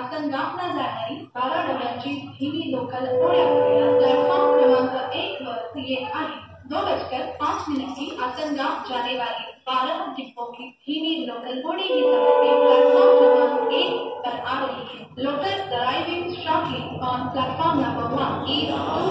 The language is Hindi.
स्थापना झालेली बारा डब्यांची धीमी लोकल पुण्याकडे प्लॅटफॉर्म क्रमांक एक वर येत आहे दो बजकर पाँच मिनट की आसनगांव जाने वाली बारह डिब्बों की धीमी लोकल थोड़ी ही समय प्लेटफॉर्म क्रमांक एक पर आ रही है local driving shortly on platform number one is